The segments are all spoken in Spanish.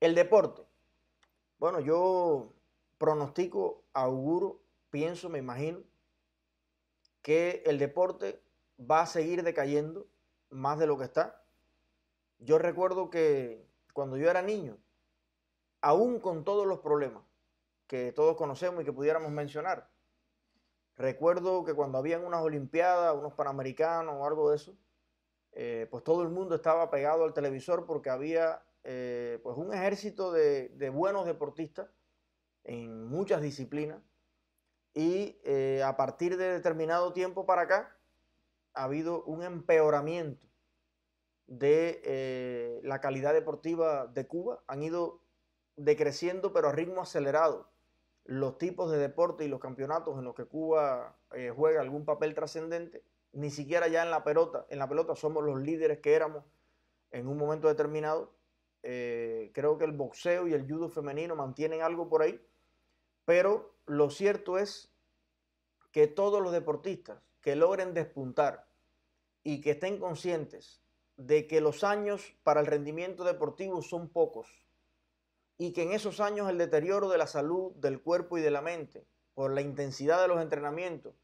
El deporte. Bueno, yo pronostico, auguro, pienso, me imagino, que el deporte va a seguir decayendo más de lo que está. Yo recuerdo que cuando yo era niño, aún con todos los problemas que todos conocemos y que pudiéramos mencionar, recuerdo que cuando habían unas Olimpiadas, unos Panamericanos o algo de eso, eh, pues todo el mundo estaba pegado al televisor porque había eh, pues un ejército de, buenos deportistas en muchas disciplinas y eh, a partir de determinado tiempo para acá ha habido un empeoramiento de la calidad deportiva de Cuba. Han ido decreciendo pero a ritmo acelerado los tipos de deporte y los campeonatos en los que Cuba juega algún papel trascendente ni siquiera ya en la pelota, en la pelota somos los líderes que éramos en un momento determinado. Eh, creo que el boxeo y el judo femenino mantienen algo por ahí, pero lo cierto es que todos los deportistas que logren despuntar y que estén conscientes de que los años para el rendimiento deportivo son pocos y que en esos años el deterioro de la salud, del cuerpo y de la mente, por la intensidad de los entrenamientos,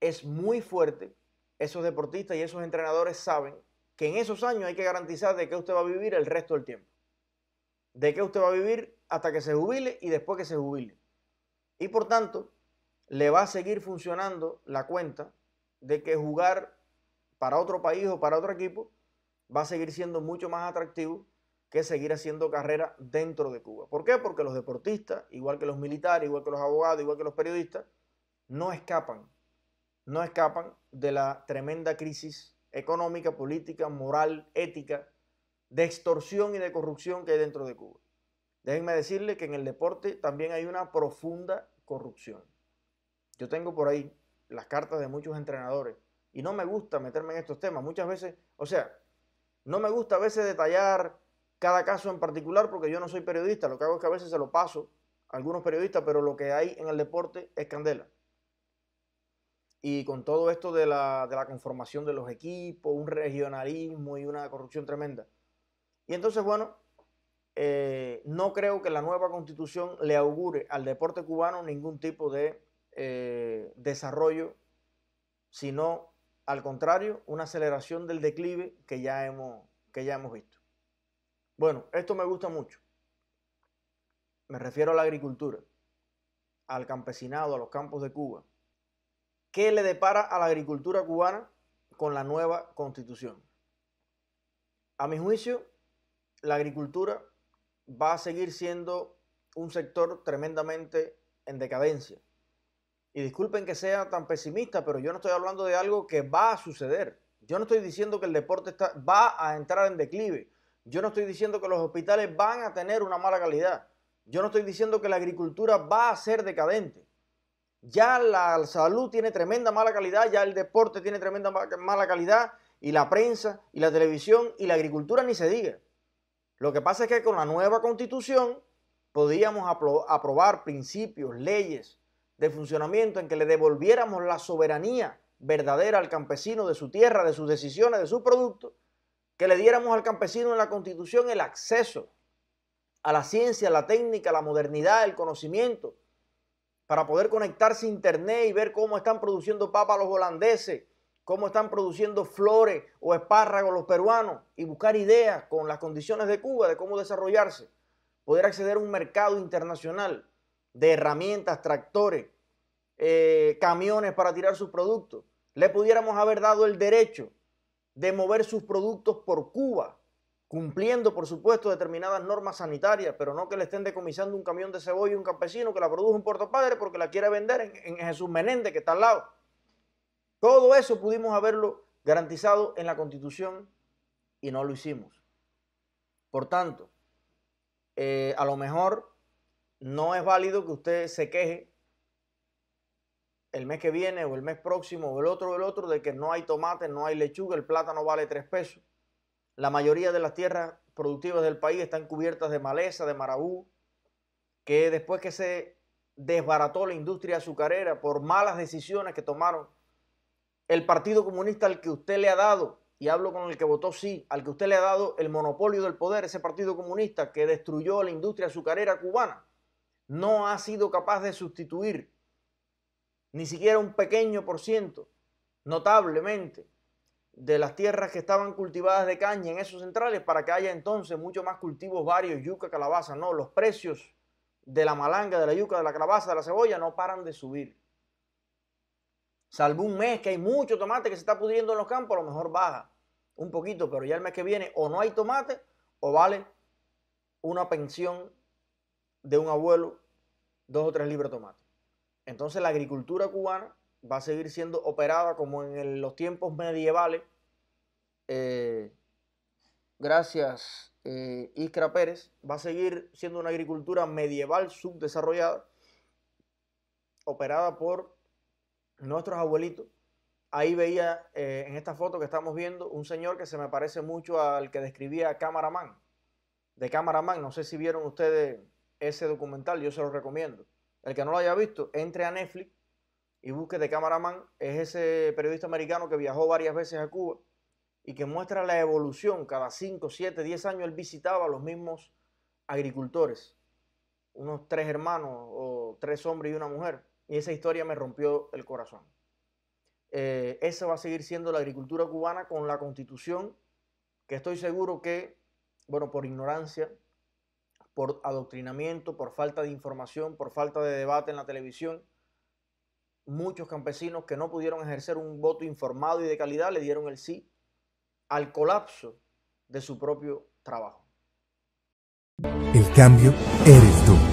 es muy fuerte, esos deportistas y esos entrenadores saben que en esos años hay que garantizar de que usted va a vivir el resto del tiempo. De que usted va a vivir hasta que se jubile y después que se jubile. Y por tanto, le va a seguir funcionando la cuenta de que jugar para otro país o para otro equipo va a seguir siendo mucho más atractivo que seguir haciendo carrera dentro de Cuba. ¿Por qué? Porque los deportistas, igual que los militares, igual que los abogados, igual que los periodistas, no escapan no escapan de la tremenda crisis económica, política, moral, ética, de extorsión y de corrupción que hay dentro de Cuba. Déjenme decirle que en el deporte también hay una profunda corrupción. Yo tengo por ahí las cartas de muchos entrenadores y no me gusta meterme en estos temas. Muchas veces, o sea, no me gusta a veces detallar cada caso en particular porque yo no soy periodista. Lo que hago es que a veces se lo paso a algunos periodistas, pero lo que hay en el deporte es candela y con todo esto de la, conformación de los equipos, un regionalismo y una corrupción tremenda. Y entonces, bueno, eh, no creo que la nueva constitución le augure al deporte cubano ningún tipo de eh, desarrollo, sino al contrario, una aceleración del declive que ya, hemos, que ya hemos visto. Bueno, esto me gusta mucho. Me refiero a la agricultura, al campesinado, a los campos de Cuba ¿Qué le depara a la agricultura cubana con la nueva constitución? A mi juicio, la agricultura va a seguir siendo un sector tremendamente en decadencia. Y disculpen que sea tan pesimista, pero yo no estoy hablando de algo que va a suceder. Yo no estoy diciendo que el deporte va a entrar en declive. Yo no estoy diciendo que los hospitales van a tener una mala calidad. Yo no estoy diciendo que la agricultura va a ser decadente ya la salud tiene tremenda mala calidad, ya el deporte tiene tremenda mala calidad, y la prensa, y la televisión, y la agricultura ni se diga. Lo que pasa es que con la nueva constitución podíamos aprobar principios, leyes de funcionamiento en que le devolviéramos la soberanía verdadera al campesino de su tierra, de sus decisiones, de sus productos, que le diéramos al campesino en la constitución el acceso a la ciencia, a la técnica, a la modernidad, el conocimiento, para poder conectarse a internet y ver cómo están produciendo papas los holandeses, cómo están produciendo flores o espárragos los peruanos y buscar ideas con las condiciones de Cuba de cómo desarrollarse, poder acceder a un mercado internacional de herramientas, tractores, eh, camiones para tirar sus productos. Le pudiéramos haber dado el derecho de mover sus productos por Cuba cumpliendo, por supuesto, determinadas normas sanitarias, pero no que le estén decomisando un camión de cebolla a un campesino que la produjo en Puerto Padre porque la quiere vender en, Jesús Menéndez, que está al lado. Todo eso pudimos haberlo garantizado en la Constitución y no lo hicimos. Por tanto, eh, a lo mejor no es válido que usted se queje el mes que viene o el mes próximo o el otro o el otro de que no hay tomate, no hay lechuga, el plátano vale tres pesos. La mayoría de las tierras productivas del país están cubiertas de maleza, de marabú, que después que se desbarató la industria azucarera por malas decisiones que tomaron el Partido Comunista al que usted le ha dado y hablo con el que votó sí, al que usted le ha dado el monopolio del poder, ese Partido Comunista que destruyó la industria azucarera cubana, no ha sido capaz de sustituir ni siquiera un pequeño por ciento, notablemente, de las tierras que estaban cultivadas de caña en esos centrales para que haya entonces mucho más cultivos varios, yuca, calabaza. No, los precios de la malanga, de la yuca, de la calabaza, de la cebolla no paran de subir. Salvo un mes que hay mucho tomate que se está pudriendo en los campos, a lo mejor baja un poquito, pero ya el mes que viene o no hay tomate o vale una pensión de un abuelo dos o tres libras de tomate. Entonces la agricultura cubana va a seguir siendo operada como en los tiempos medievales. Eh, gracias, eh, Iskra Pérez, va a seguir siendo una agricultura medieval subdesarrollada, operada por nuestros abuelitos. Ahí veía eh, en esta foto que estamos viendo un señor que se me parece mucho al que describía Camaraman, de Camaraman. No sé si vieron ustedes ese documental, yo se lo recomiendo. El que no lo haya visto, entre a Netflix y busque de Camaraman. Es ese periodista americano que viajó varias veces a Cuba y que muestra la evolución. Cada 5, 7, 10 años él visitaba a los mismos agricultores, unos tres hermanos o tres hombres y una mujer y esa historia me rompió el corazón. Eh, esa va a seguir siendo la agricultura cubana con la constitución, que estoy seguro que, bueno, por ignorancia, por adoctrinamiento, por falta de información, por falta de debate en la televisión, muchos campesinos que no pudieron ejercer un voto informado y de calidad le dieron el sí al colapso de su propio trabajo. El cambio eres tú.